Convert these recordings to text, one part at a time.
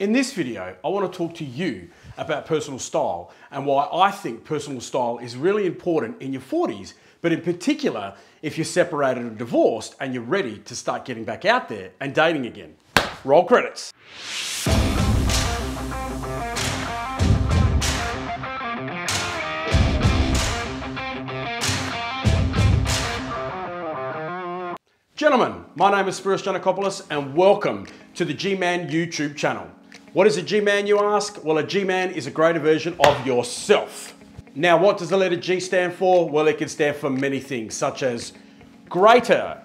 In this video, I want to talk to you about personal style and why I think personal style is really important in your 40s, but in particular, if you're separated or divorced and you're ready to start getting back out there and dating again. Roll credits. Gentlemen, my name is Spyros Giannakopoulos and welcome to the G-Man YouTube channel. What is a G-Man you ask? Well, a G-Man is a greater version of yourself. Now, what does the letter G stand for? Well, it can stand for many things such as greater,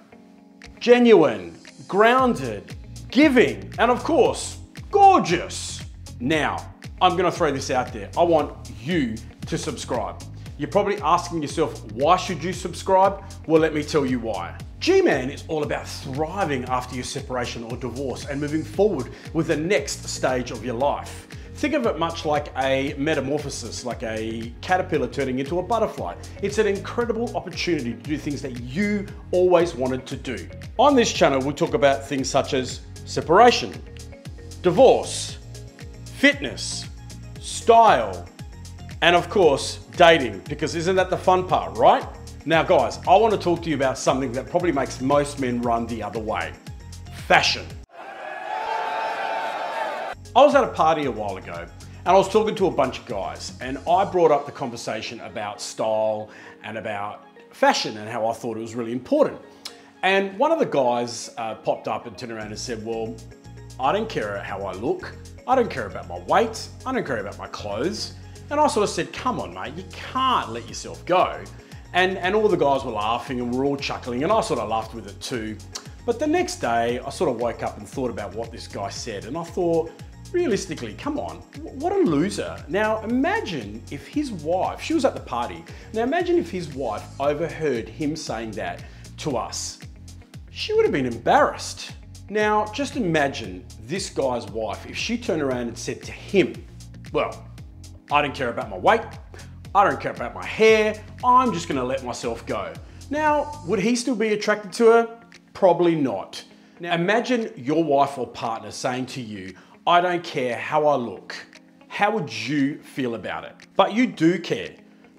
genuine, grounded, giving, and of course, gorgeous. Now, I'm gonna throw this out there. I want you to subscribe. You're probably asking yourself, why should you subscribe? Well, let me tell you why. G-Man is all about thriving after your separation or divorce and moving forward with the next stage of your life. Think of it much like a metamorphosis, like a caterpillar turning into a butterfly. It's an incredible opportunity to do things that you always wanted to do. On this channel, we talk about things such as separation, divorce, fitness, style, and of course, dating, because isn't that the fun part, right? Now guys, I want to talk to you about something that probably makes most men run the other way. Fashion. I was at a party a while ago and I was talking to a bunch of guys and I brought up the conversation about style and about fashion and how I thought it was really important. And one of the guys uh, popped up and turned around and said, well, I don't care how I look. I don't care about my weight. I don't care about my clothes. And I sort of said, come on, mate, you can't let yourself go. And, and all the guys were laughing and we're all chuckling and I sort of laughed with it too. But the next day, I sort of woke up and thought about what this guy said and I thought, realistically, come on, what a loser. Now imagine if his wife, she was at the party, now imagine if his wife overheard him saying that to us. She would have been embarrassed. Now, just imagine this guy's wife if she turned around and said to him, well, I don't care about my weight, I don't care about my hair, I'm just gonna let myself go. Now, would he still be attracted to her? Probably not. Now imagine your wife or partner saying to you, I don't care how I look. How would you feel about it? But you do care.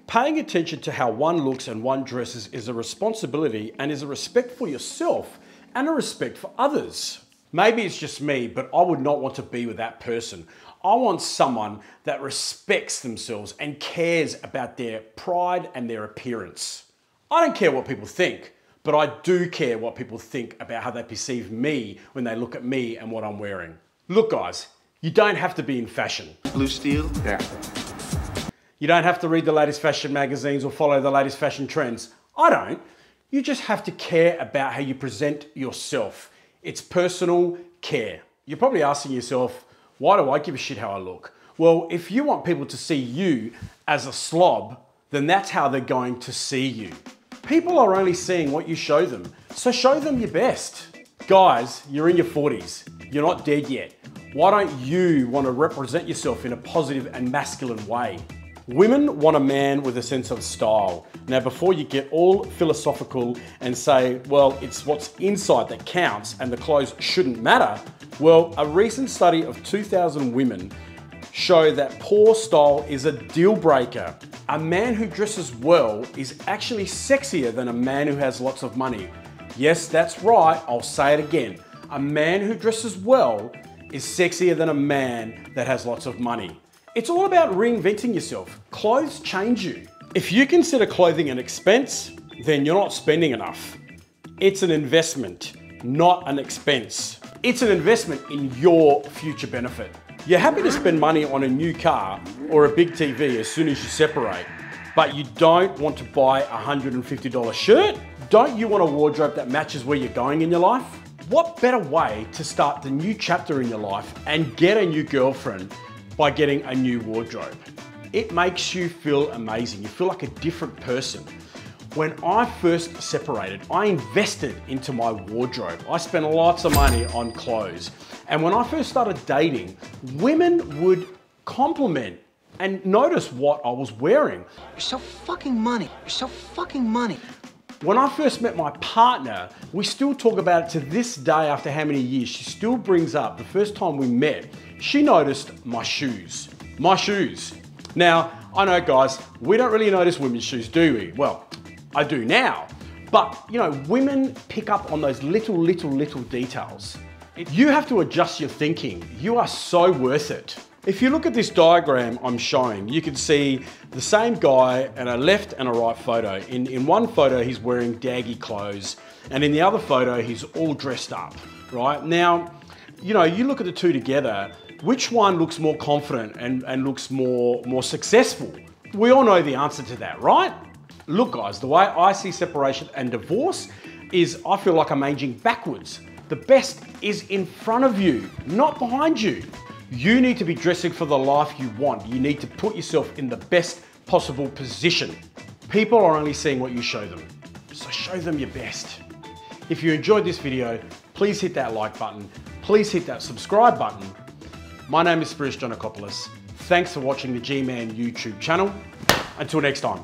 Paying attention to how one looks and one dresses is a responsibility and is a respect for yourself and a respect for others. Maybe it's just me, but I would not want to be with that person. I want someone that respects themselves and cares about their pride and their appearance. I don't care what people think, but I do care what people think about how they perceive me when they look at me and what I'm wearing. Look guys, you don't have to be in fashion. Blue steel? Yeah. You don't have to read the latest fashion magazines or follow the latest fashion trends. I don't. You just have to care about how you present yourself. It's personal care. You're probably asking yourself, why do I give a shit how I look? Well, if you want people to see you as a slob, then that's how they're going to see you. People are only seeing what you show them, so show them your best. Guys, you're in your 40s. You're not dead yet. Why don't you want to represent yourself in a positive and masculine way? Women want a man with a sense of style. Now, before you get all philosophical and say, well, it's what's inside that counts and the clothes shouldn't matter, well, a recent study of 2,000 women show that poor style is a deal breaker. A man who dresses well is actually sexier than a man who has lots of money. Yes, that's right, I'll say it again. A man who dresses well is sexier than a man that has lots of money. It's all about reinventing yourself. Clothes change you. If you consider clothing an expense, then you're not spending enough. It's an investment, not an expense. It's an investment in your future benefit. You're happy to spend money on a new car or a big TV as soon as you separate, but you don't want to buy a $150 shirt? Don't you want a wardrobe that matches where you're going in your life? What better way to start the new chapter in your life and get a new girlfriend by getting a new wardrobe? It makes you feel amazing. You feel like a different person. When I first separated, I invested into my wardrobe. I spent lots of money on clothes. And when I first started dating, women would compliment and notice what I was wearing. You're so fucking money. You're so fucking money. When I first met my partner, we still talk about it to this day after how many years. She still brings up the first time we met. she noticed my shoes. My shoes. Now, I know guys, we don't really notice women's shoes, do we? Well, I do now. But, you know, women pick up on those little, little, little details. You have to adjust your thinking. You are so worth it. If you look at this diagram I'm showing, you can see the same guy and a left and a right photo. In, in one photo, he's wearing daggy clothes, and in the other photo, he's all dressed up, right? Now, you know, you look at the two together, which one looks more confident and, and looks more, more successful? We all know the answer to that, right? Look guys, the way I see separation and divorce is I feel like I'm aging backwards. The best is in front of you, not behind you. You need to be dressing for the life you want. You need to put yourself in the best possible position. People are only seeing what you show them, so show them your best. If you enjoyed this video, please hit that like button. Please hit that subscribe button. My name is Spyros Giannakopoulos. Thanks for watching the G-Man YouTube channel. Until next time.